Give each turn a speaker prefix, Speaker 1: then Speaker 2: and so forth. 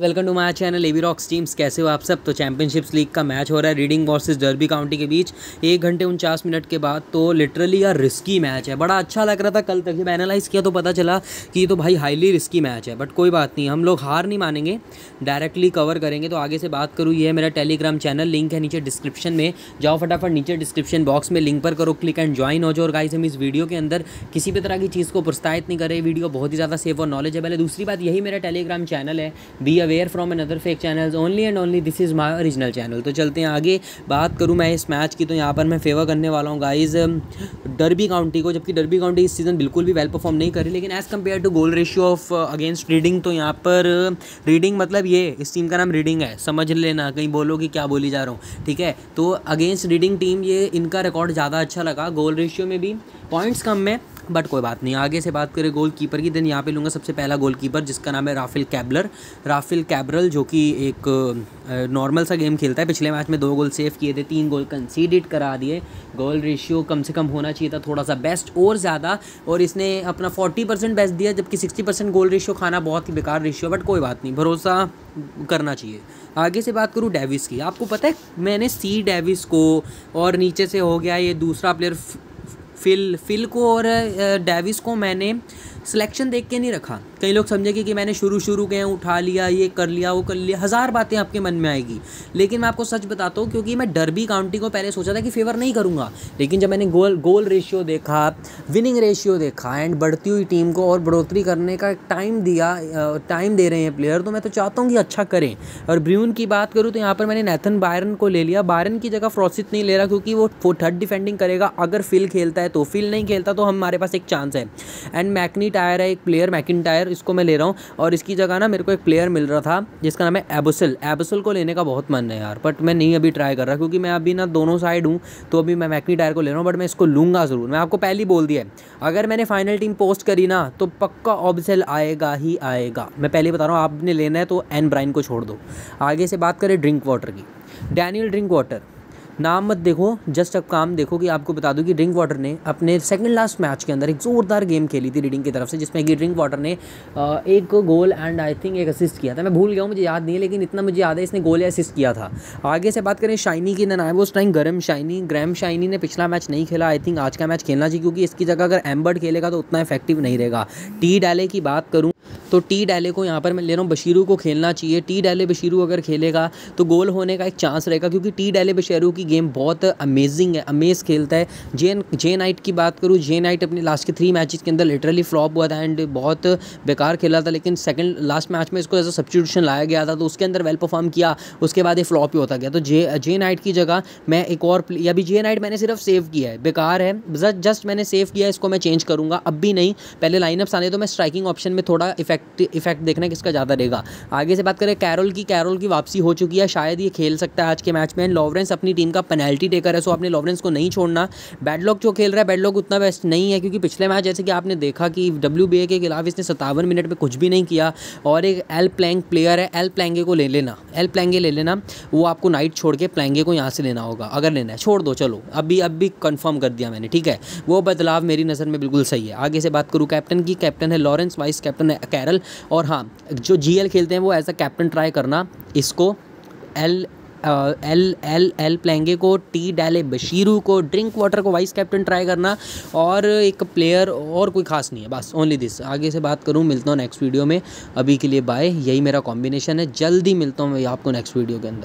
Speaker 1: Welcome to my channel AV rocks teams. कैसे हो आप सब? तो चैंपियनशिप्स लीग का मैच हो रहा है रीडिंग वर्सेस डर्बी काउंटी के बीच। एक घंटे उनचास मिनट के बाद तो लिटरली यार रिस्की मैच है। बड़ा अच्छा लग रहा था कल तक जब एनालाइज किया तो पता चला कि ये तो भाई हाईली रिस्की मैच है। बट कोई बात नहीं, हम लोग हार नहीं मानेंगे। डायरेक्टली कवर करेंगे। तो आगे से बात करूँ, ये मेरा टेलीग्राम चैनल लिंक है नीचे डिस्क्रिप्शन में। जाओ फटाफट नीचे डिस्क्रिप्शन बॉक्स में लिंक पर करो क्लिक एंड ज्वाइन हो जाओ। और गाइस हम इस वीडियो के अंदर किसी भी तरह की चीज़ को प्रोत्साहित नहीं करें। वीडियो बहुत ही ज़्यादा सेफ़ और नॉलेज है। दूसरी बात, यही मेरा टेलीग्राम चैनल है be aware from another fake channels only and only this is my original channel तो चलते हैं आगे, बात करूँ मैं इस मैच की तो यहाँ पर मैं फेवर करने वाला हूँ गाइज़ डरबी काउंटी को, जबकि डरबी काउंटी इस सीज़न बिल्कुल भी वेल परफॉर्म नहीं करी लेकिन as compared to goal ratio of against Reading तो यहाँ पर रीडिंग मतलब ये, इस टीम का नाम रीडिंग है। समझ लेना, कहीं बोलो कि क्या बोली जा रहा हूँ, ठीक है? तो अगेंस्ट रीडिंग टीम ये, इनका रिकॉर्ड ज़्यादा अच्छा लगा गोल रेशियो में भी पॉइंट्स कम में बट कोई बात नहीं, आगे से बात करें गोल कीपर की दिन यहाँ पे लूँगा सबसे पहला गोल कीपर जिसका नाम है राफिल कैबलर राफिल कैबरल जो कि एक नॉर्मल सा गेम खेलता है। पिछले मैच में दो गोल सेव किए थे, तीन गोल कंसीडेड करा दिए। गोल रेशियो कम से कम होना चाहिए था थोड़ा सा बेस्ट और ज़्यादा। और इसने अपना फोर्टी परसेंट बेस्ट दिया, जबकि सिक्सटी परसेंट गोल रेशियो खाना बहुत ही बेकार रेशियो बट कोई बात नहीं, भरोसा करना चाहिए। आगे से बात करूँ डेविस की, आपको पता है, मैंने सी डेविस को और नीचे से हो गया ये दूसरा प्लेयर फिल फिल को और डेविस को मैंने सिलेक्शन देख के नहीं रखा। कई लोग समझेंगे कि मैंने शुरू शुरू के उठा लिया, ये कर लिया, वो कर लिया, हज़ार बातें आपके मन में आएगी। लेकिन मैं आपको सच बताता हूँ, क्योंकि मैं डरबी काउंटी को पहले सोचा था कि फेवर नहीं करूँगा। लेकिन जब मैंने गोल गोल रेशियो देखा विनिंग रेशियो देखा एंड बढ़ती हुई टीम को और बढ़ोतरी करने का टाइम दिया टाइम दे रहे हैं प्लेयर तो मैं तो चाहता हूँ कि अच्छा करें। और ब्र्यून की बात करूँ तो यहाँ पर मैंने नैथन बायरन को ले लिया। बायरन की जगह फ्रॉसित नहीं ले रहा, क्योंकि वो थर्ड डिफेंडिंग करेगा। अगर फिल खेलता है तो फिल नहीं खेलता तो हमारे पास एक चांस है। एंड मैकनी टायर है एक प्लेयर मैकिन टायर इसको मैं ले रहा हूँ और इसकी जगह ना मेरे को एक प्लेयर मिल रहा था, जिसका नाम है एबुसल एबुसल को लेने का बहुत मन है यार बट मैं नहीं अभी ट्राई कर रहा, क्योंकि मैं अभी ना दोनों साइड हूँ तो अभी मैं मैकनी टायर को ले रहा हूँ बट मैं इसको लूँगा ज़रूर। मैं आपको पहले बोल दिया अगर मैंने फाइनल टीम पोस्ट करी ना तो पक्का ऑब्सेल आएगा ही आएगा। मैं पहले बता रहा हूँ, आपने लेना है तो एन ब्राइन को छोड़ दो। आगे से बात करें ड्रिंक वाटर की। डैनियल ड्रिंक वाटर नाम मत देखो जस्ट अब काम देखो कि आपको बता दूँ कि ड्रिंक वाटर ने अपने सेकंड लास्ट मैच के अंदर एक ज़ोरदार गेम खेली थी रीडिंग की तरफ़ से, जिसमें कि ड्रिंक वाटर ने एक गोल एंड आई थिंक एक असिस्ट किया था। मैं भूल गया हूँ, मुझे याद नहीं है, लेकिन इतना मुझे याद है, इसने गोल या असिस्ट किया था। आगे से बात करें शाइनी की आई वो टाइम गर्म शाइनी ग्रैम शाइनी ने पिछला मैच नहीं खेला आई थिंक आज का मैच खेलना चाहिए, क्योंकि इसकी जगह अगर एम्बर्ड खेलेगा तो उतना इफ़ेक्टिव नहीं रहेगा। टी डाले की बात करूँ तो टी डैले को यहाँ पर मैं ले रहा हूँ। बशीरू को खेलना चाहिए। टी डैले बशीरू अगर खेलेगा तो गोल होने का एक चांस रहेगा, क्योंकि टी डैले बशीरू की गेम बहुत अमेजिंग है अमेज खेलता है। जे जे नाइट की बात करूँ जे नाइट अपने लास्ट के थ्री मैचेस के अंदर लिटरली फ्लॉप हुआ था एंड बहुत बेकार खेला था, लेकिन सेकंड लास्ट मैच में इसको एज अ सब्सिट्यूशन लाया गया था तो उसके अंदर वेल परफॉर्म किया, उसके बाद ये फ्लॉप ही होता गया। तो जे जे नाइट की जगह मैं एक और या भी जे नाइट मैंने सिर्फ़ सेव किया है, बेकार है जस्ट मैंने सेव किया इसको मैं चेंज करूँगा, अब भी नहीं, पहले लाइनअप्स आने तो मैं स्ट्राइकिंग ऑप्शन में थोड़ा इफ़ेक्ट इफ़ेक्ट इफ़ेक्ट देखना किसका ज़्यादा रहेगा आगे से बात करें कैरोल की कैरोल की वापसी हो चुकी है, शायद ये खेल सकता है आज के मैच में। लॉवरेंस अपनी टीम का पेनल्टी टेकर है सो आपने लॉवरेंस को नहीं छोड़ना। बैडलॉक जो खेल रहा है बैडलॉक उतना बेस्ट नहीं है, क्योंकि पिछले मैच जैसे कि आपने देखा कि डब्ल्यूबीए के खिलाफ इसने सत्तावन मिनट में कुछ भी नहीं किया, और एक एल प्लैंग प्लेयर है एल प्लैंगे को ले लेना। एल प्लैंगे ले लेना, वो आपको नाइट छोड़ के प्लैंगे को यहाँ से लेना होगा, अगर लेना है, छोड़ दो, चलो। अभी अब भी कन्फर्म कर दिया मैंने, ठीक है? वो बदलाव मेरी नज़र में बिल्कुल सही है। आगे से बात करूँ कैप्टन की कैप्टन है लॉरेंस वाइस कैप्टन है कैरल और हाँ जो जीएल खेलते हैं वो एज अ कैप्टन ट्राई करना, इसको L L L L Plange को टी डैले बशीरू को ड्रिंक वाटर को वाइस कैप्टन ट्राई करना और एक प्लेयर और कोई खास नहीं है, बस ओनली दिस आगे से बात करूँ, मिलता हूँ नेक्स्ट वीडियो में. अभी के लिए बाय यही मेरा कॉम्बिनेशन है. जल्दी मिलता हूँ मैं आपको नेक्स्ट वीडियो के अंदर.